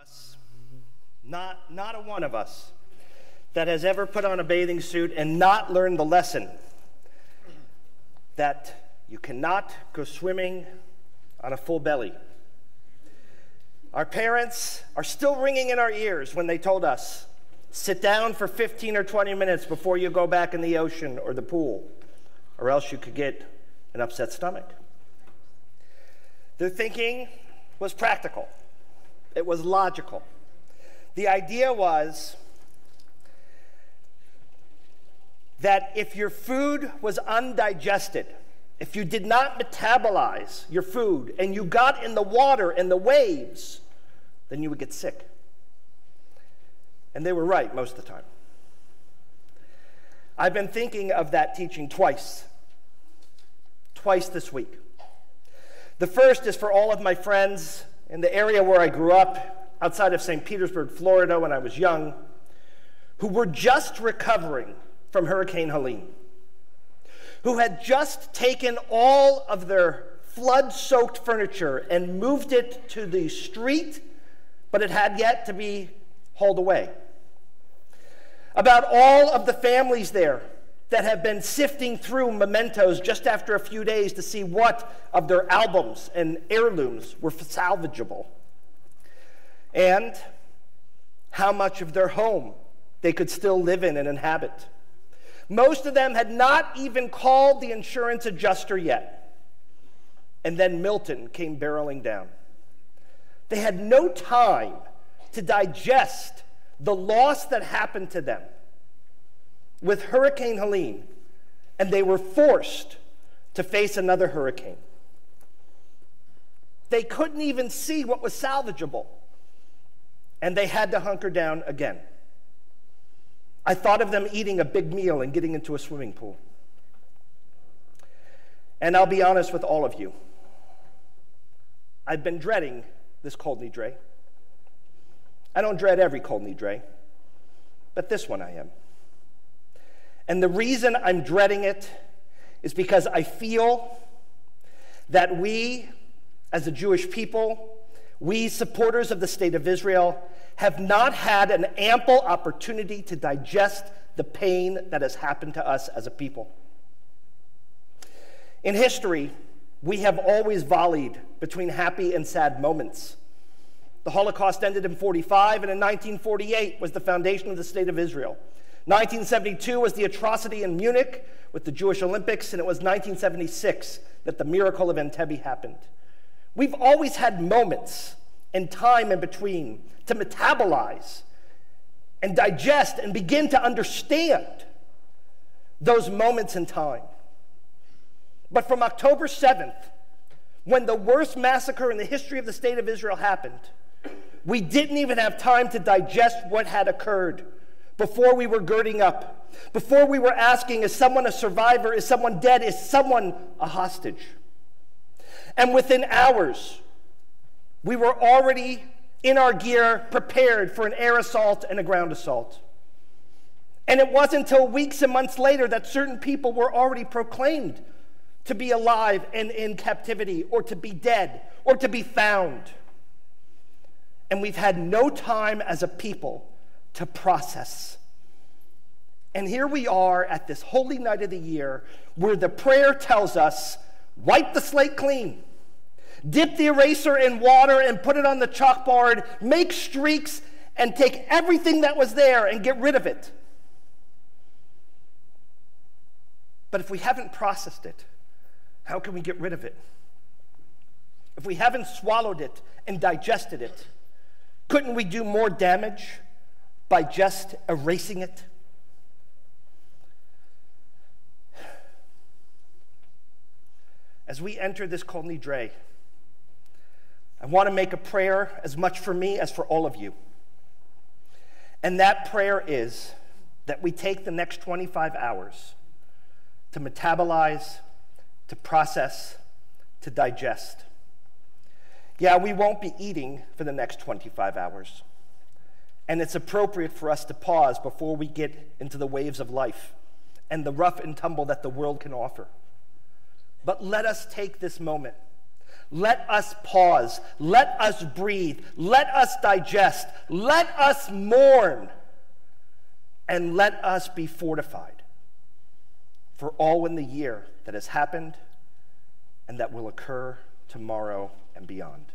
us, not, not a one of us, that has ever put on a bathing suit and not learned the lesson that you cannot go swimming on a full belly. Our parents are still ringing in our ears when they told us, sit down for 15 or 20 minutes before you go back in the ocean or the pool, or else you could get an upset stomach. Their thinking was practical, it was logical. The idea was that if your food was undigested, if you did not metabolize your food and you got in the water and the waves, then you would get sick. And they were right most of the time. I've been thinking of that teaching twice, twice this week. The first is for all of my friends in the area where I grew up, outside of St. Petersburg, Florida, when I was young, who were just recovering from Hurricane Helene, who had just taken all of their flood soaked furniture and moved it to the street, but it had yet to be hauled away. About all of the families there that have been sifting through mementos just after a few days to see what of their albums and heirlooms were salvageable, and how much of their home they could still live in and inhabit. Most of them had not even called the insurance adjuster yet. And then Milton came barreling down. They had no time to digest the loss that happened to them with Hurricane Helene, and they were forced to face another hurricane. They couldn't even see what was salvageable, and they had to hunker down again. I thought of them eating a big meal and getting into a swimming pool. And I'll be honest with all of you. I've been dreading this Kol Nidre. I don't dread every Kol Nidre, but this one I am. And the reason I'm dreading it is because I feel that we, as a Jewish people, we supporters of the state of Israel, have not had an ample opportunity to digest the pain that has happened to us as a people. In history, we have always volleyed between happy and sad moments. The Holocaust ended in 45, and in 1948 was the foundation of the State of Israel. 1972 was the atrocity in Munich with the Jewish Olympics, and it was 1976 that the miracle of Entebbe happened. We've always had moments and time in between to metabolize and digest and begin to understand those moments in time. But from October 7th, when the worst massacre in the history of the state of Israel happened, we didn't even have time to digest what had occurred before we were girding up, before we were asking, is someone a survivor? Is someone dead? Is someone a hostage? And within hours, we were already in our gear, prepared for an air assault and a ground assault. And it wasn't until weeks and months later that certain people were already proclaimed to be alive and in captivity, or to be dead, or to be found. And we've had no time as a people to process. And here we are at this holy night of the year where the prayer tells us wipe the slate clean, dip the eraser in water and put it on the chalkboard, make streaks, and take everything that was there and get rid of it. But if we haven't processed it, how can we get rid of it? If we haven't swallowed it and digested it, couldn't we do more damage by just erasing it? As we enter this Kol Nidre, I want to make a prayer as much for me as for all of you. And that prayer is that we take the next 25 hours to metabolize, to process, to digest. Yeah, we won't be eating for the next 25 hours. And it's appropriate for us to pause before we get into the waves of life and the rough and tumble that the world can offer. But let us take this moment. Let us pause. Let us breathe. Let us digest. Let us mourn. And let us be fortified for all in the year that has happened and that will occur tomorrow and beyond.